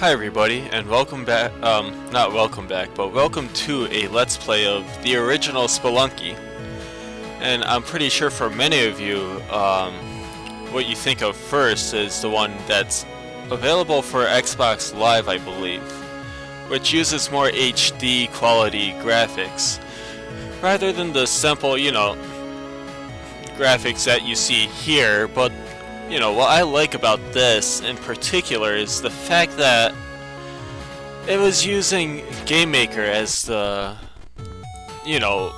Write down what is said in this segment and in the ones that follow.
Hi everybody, and welcome back, um, not welcome back, but welcome to a Let's Play of the original Spelunky. And I'm pretty sure for many of you, um, what you think of first is the one that's available for Xbox Live, I believe, which uses more HD quality graphics, rather than the simple, you know, graphics that you see here, but you know, what I like about this in particular is the fact that it was using GameMaker as the, you know,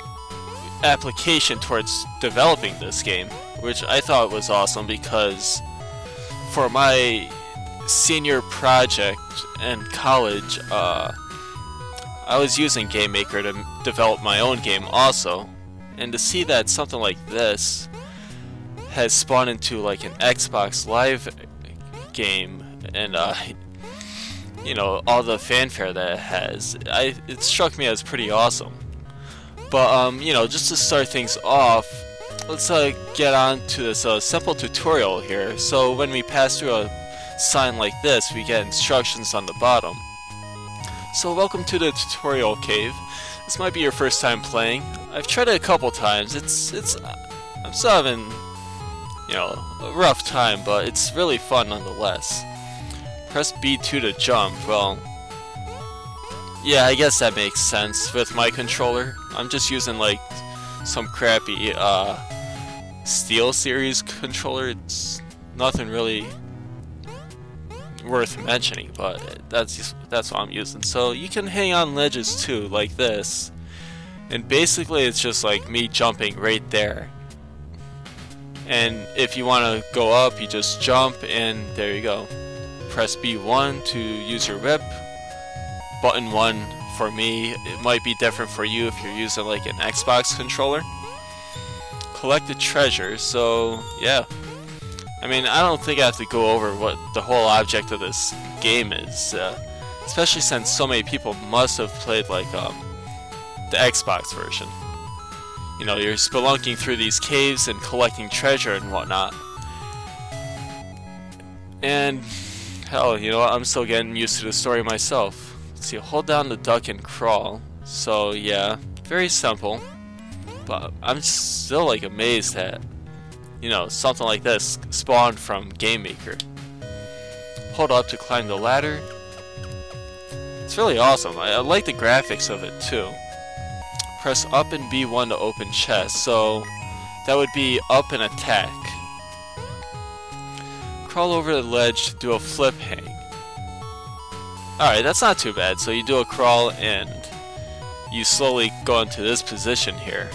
application towards developing this game, which I thought was awesome because for my senior project in college, uh, I was using GameMaker to develop my own game also, and to see that something like this has spawned into like an Xbox Live game, and uh, you know all the fanfare that it has, I it struck me as pretty awesome. But um, you know, just to start things off, let's uh, get on to this uh, simple tutorial here. So when we pass through a sign like this, we get instructions on the bottom. So welcome to the tutorial cave. This might be your first time playing. I've tried it a couple times. It's it's I'm still having you know, a rough time, but it's really fun nonetheless. Press B2 to jump, well, yeah, I guess that makes sense with my controller. I'm just using like some crappy uh, SteelSeries controller. It's nothing really worth mentioning, but that's just, that's what I'm using. So you can hang on ledges too, like this. And basically it's just like me jumping right there and if you want to go up you just jump and there you go. Press B1 to use your whip. Button 1 for me. It might be different for you if you're using like an Xbox controller. Collect the treasure so yeah. I mean I don't think I have to go over what the whole object of this game is uh, especially since so many people must have played like um, the Xbox version you know, you're spelunking through these caves and collecting treasure and whatnot. And, hell, you know what, I'm still getting used to the story myself. Let's see, hold down the duck and crawl. So, yeah, very simple. But I'm still, like, amazed that, you know, something like this spawned from GameMaker. Hold up to climb the ladder. It's really awesome. I, I like the graphics of it, too press up and B1 to open chest. So that would be up and attack. Crawl over the ledge to do a flip hang. Alright, that's not too bad. So you do a crawl and you slowly go into this position here.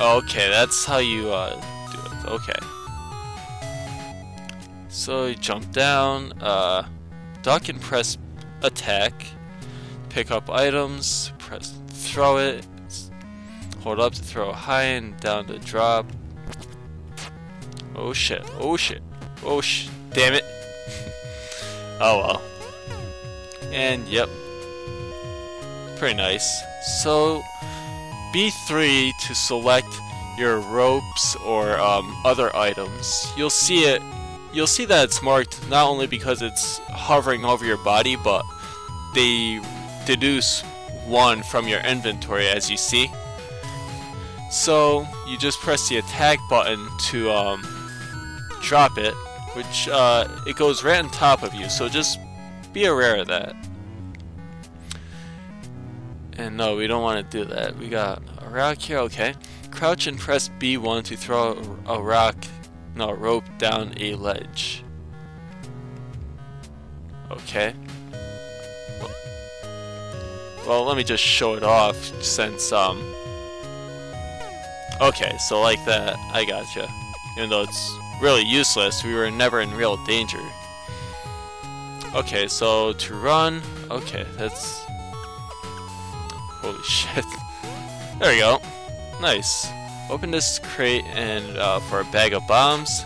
Okay, that's how you uh, do it. Okay. So you jump down, uh, duck and press attack pick up items, press throw it, hold up to throw high and down to drop. Oh shit, oh shit, oh sh, damn it. oh well. And yep, pretty nice. So, B3 to select your ropes or um, other items. You'll see it. You'll see that it's marked not only because it's hovering over your body, but they deduce one from your inventory as you see. So you just press the attack button to um, drop it, which uh, it goes right on top of you. So just be aware of that. And no, we don't want to do that. We got a rock here. Okay, crouch and press B1 to throw a rock, no, a rope down a ledge. Okay. Well, let me just show it off since, um... Okay, so like that, I gotcha. Even though it's really useless, we were never in real danger. Okay, so to run, okay, that's... Holy shit. There we go. Nice. Open this crate and uh, for a bag of bombs,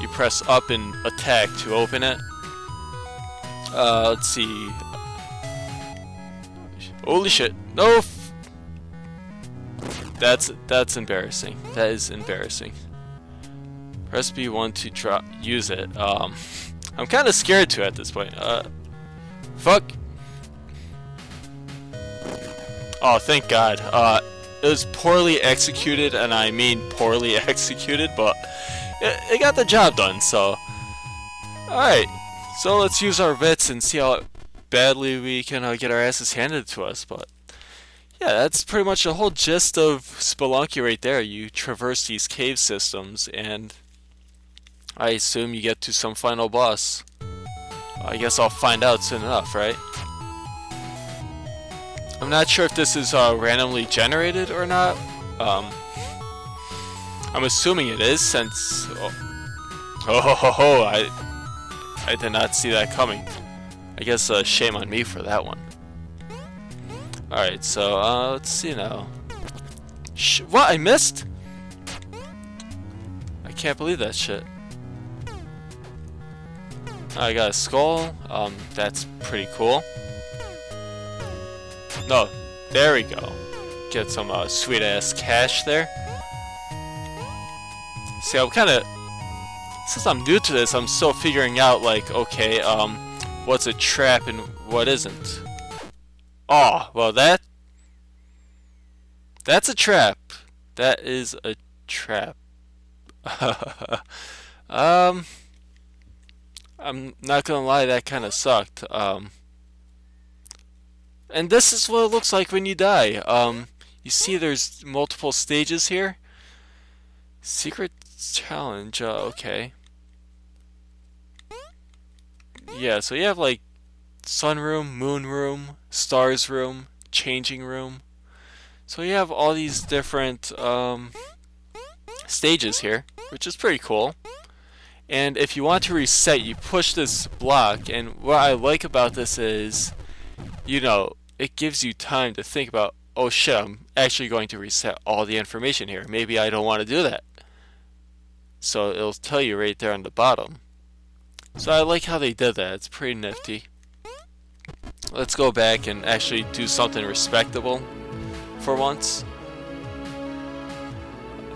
you press up and attack to open it. Uh, let's see. Holy shit. No! that's, that's embarrassing. That is embarrassing. Press B1 to drop, use it. Um, I'm kind of scared to at this point. Uh, fuck. Oh, thank God. Uh, it was poorly executed, and I mean poorly executed, but it, it got the job done, so... Alright, so let's use our wits and see how badly we can uh, get our asses handed to us, but... Yeah, that's pretty much the whole gist of Spelunky right there. You traverse these cave systems, and I assume you get to some final boss. I guess I'll find out soon enough, right? I'm not sure if this is uh, randomly generated or not. Um, I'm assuming it is since... Oh, oh ho, ho, ho, I, I did not see that coming. I guess uh, shame on me for that one. Alright, so uh, let's see now. Sh what? I missed? I can't believe that shit. I got a skull. Um, that's pretty cool. No, there we go. Get some uh, sweet ass cash there. See, I'm kind of since I'm new to this, I'm still figuring out like, okay, um, what's a trap and what isn't. Oh, well that that's a trap. That is a trap. um. I'm not gonna lie, that kind of sucked. Um, and this is what it looks like when you die. Um, you see there's multiple stages here. Secret challenge, uh, okay. Yeah, so you have like sun room, moon room, stars room, changing room. So you have all these different um, stages here, which is pretty cool. And if you want to reset, you push this block. And what I like about this is, you know, it gives you time to think about, oh shit, I'm actually going to reset all the information here. Maybe I don't want to do that. So it'll tell you right there on the bottom. So I like how they did that. It's pretty nifty. Let's go back and actually do something respectable for once.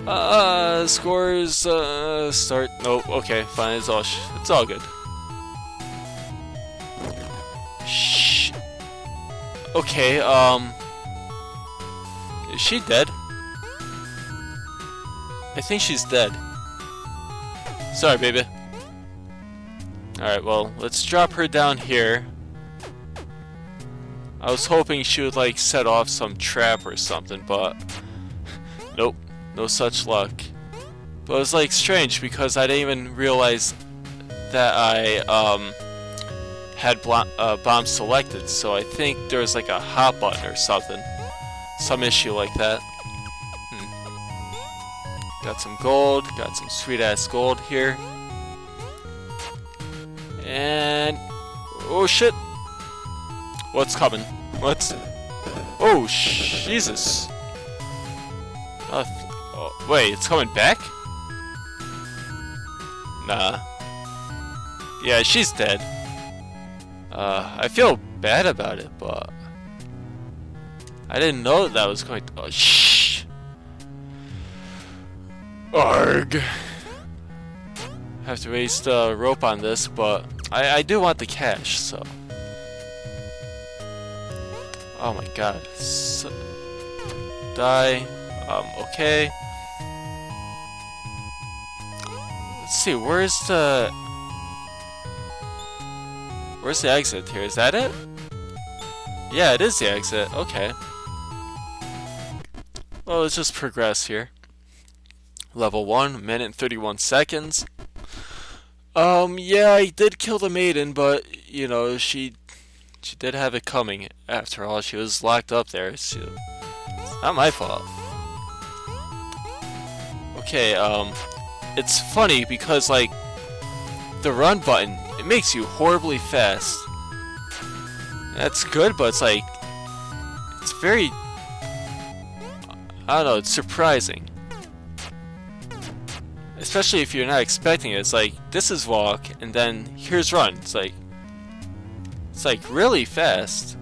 Uh, scores, uh, start, nope, okay, fine, it's all, it's all good. Shh. Okay, um, is she dead? I think she's dead. Sorry, baby. Alright, well, let's drop her down here. I was hoping she would, like, set off some trap or something, but... nope. No such luck. But it was like strange because I didn't even realize that I um, had uh, bomb selected. So I think there was like a hot button or something. Some issue like that. Hmm. Got some gold. Got some sweet ass gold here. And... Oh shit! What's coming? What's... Oh, Jesus! Uh, Oh, wait, it's coming back? Nah. Yeah, she's dead. Uh, I feel bad about it, but... I didn't know that, that was going to... Oh, shh! Arg! Have to waste uh, rope on this, but I, I do want the cash, so... Oh my god. So, die. Um, okay. Let's see, where's the... Where's the exit here? Is that it? Yeah, it is the exit. Okay. Well, let's just progress here. Level 1, minute 31 seconds. Um, yeah, I did kill the maiden, but, you know, she she did have it coming. After all, she was locked up there, so it's not my fault. Okay, um, it's funny because like the run button it makes you horribly fast that's good but it's like it's very I don't know it's surprising especially if you're not expecting it it's like this is walk and then here's run it's like it's like really fast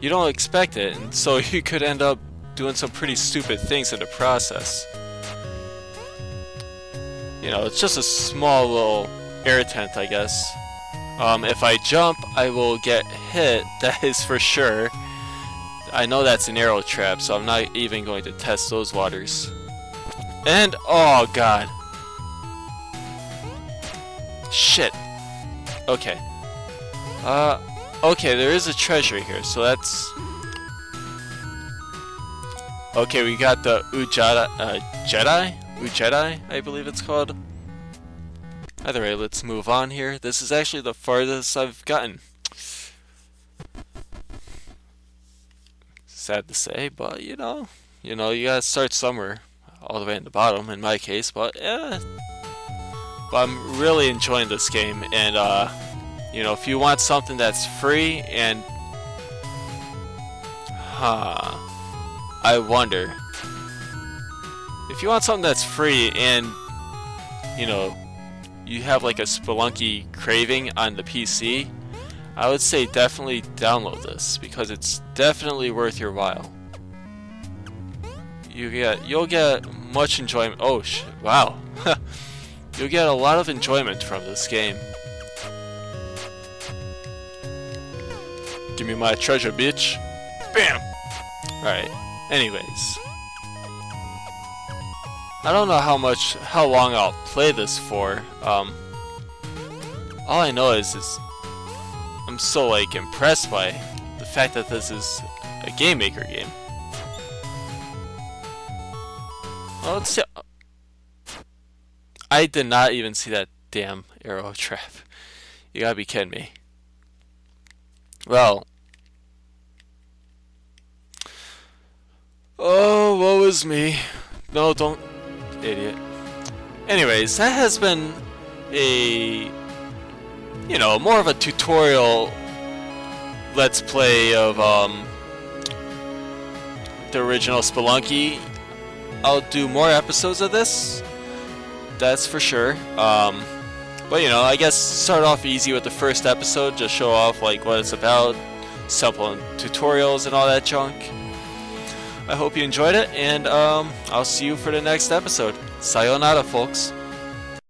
you don't expect it and so you could end up doing some pretty stupid things in the process you know, it's just a small little air tent, I guess. Um, if I jump, I will get hit, that is for sure. I know that's an arrow trap, so I'm not even going to test those waters. And, oh god. Shit. Okay. Uh, okay, there is a treasure here, so that's... Okay, we got the Ujada, uh, Jedi? Ujedi, I believe it's called. Either way, let's move on here. This is actually the farthest I've gotten. Sad to say, but you know, you know, you gotta start somewhere. All the way in the bottom, in my case, but yeah. But I'm really enjoying this game, and uh, you know, if you want something that's free and, huh, I wonder if you want something that's free and you know you have like a Spelunky craving on the PC, I would say definitely download this because it's definitely worth your while. You get you'll get much enjoyment. Oh sh wow. you'll get a lot of enjoyment from this game. Give me my treasure, bitch. Bam! Alright. Anyways. I don't know how much, how long I'll play this for. Um, all I know is, is I'm so like impressed by the fact that this is a GameMaker game. Well, let's see. I did not even see that damn arrow trap. You gotta be kidding me. Well. Oh, woe is me. No, don't idiot. Anyways, that has been a, you know, more of a tutorial let's play of um, the original Spelunky. I'll do more episodes of this, that's for sure. Um, but you know, I guess start off easy with the first episode, just show off like what it's about, simple tutorials and all that junk. I hope you enjoyed it, and um, I'll see you for the next episode. Sayonara, folks.